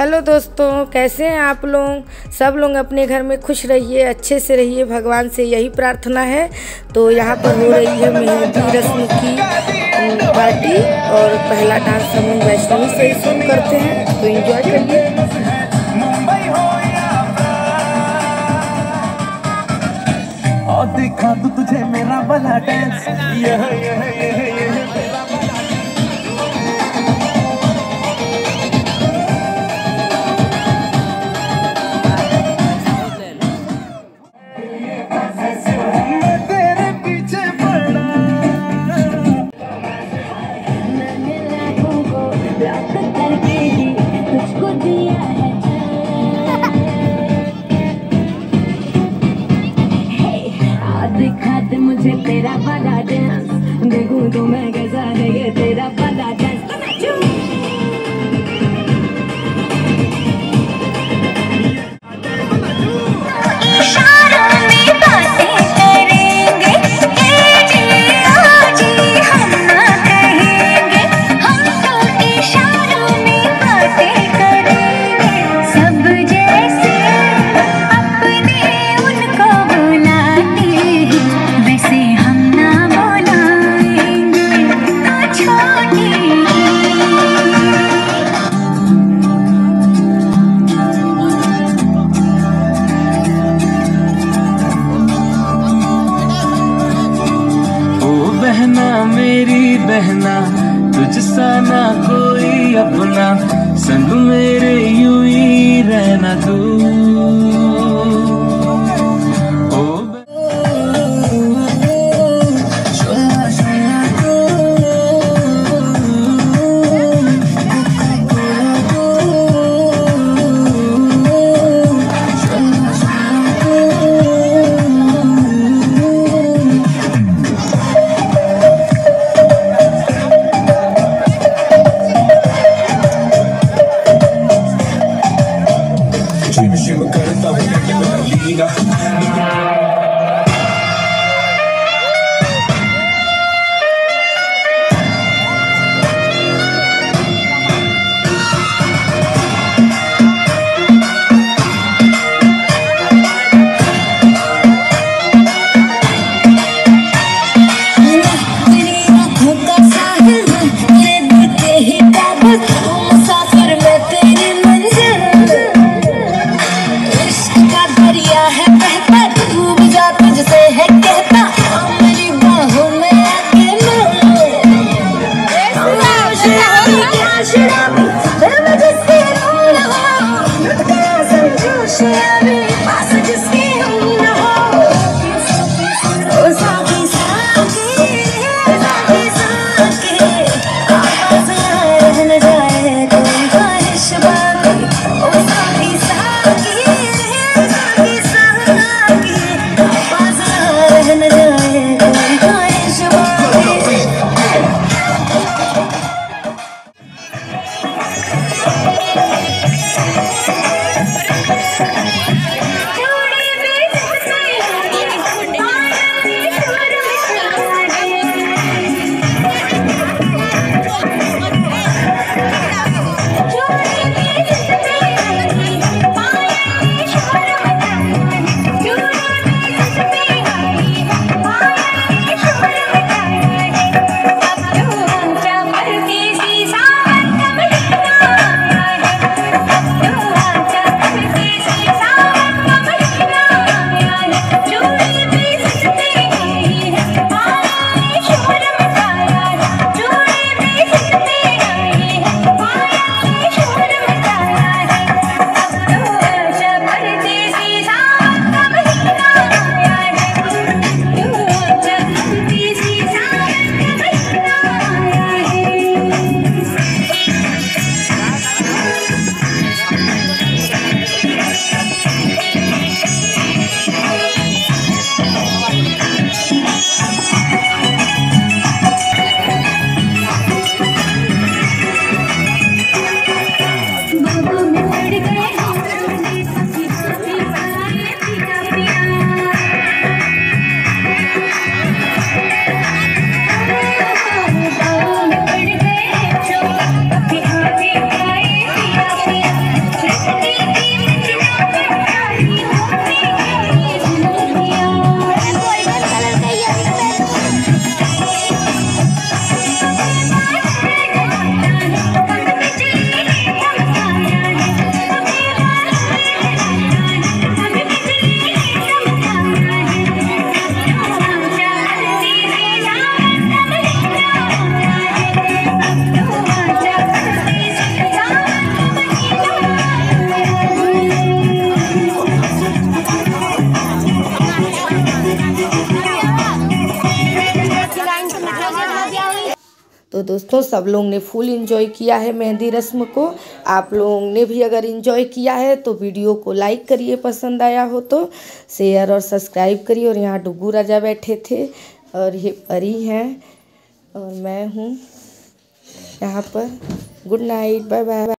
Hello दोस्तों, कैसे हैं आप लोग? सब लोग अपने घर में खुश रहिए, अच्छे से रहिए, भगवान से यही प्रार्थना है। तो यहाँ पर हो रही है मेहंदी रस्म की पार्टी और पहला डांस हम लोग वैष्णवी से ही शुरू करते हैं तो एंजॉय करिए। दिखा तू तुझे मेरा वाला डांस यह यह यह। दिखा दे मुझे तेरा बड़ा डांस देखूँ तो मैं कैसा है ये तेरा तुझसा ना कोई अपना संग मेरे यूँ ही रहना तू। She would cut it up, make it better, दोस्तों, सब लोग ने फुल इंजॉय किया है मेहंदी रस्म को। आप लोगों ने भी अगर इन्जॉय किया है तो वीडियो को लाइक करिए पसंद आया हो तो। शेयर और सब्सक्राइब करिए और यहाँ डुगू राजा बैठे थे और ये परी हैं और मैं हूँ यहाँ पर। Good night bye bye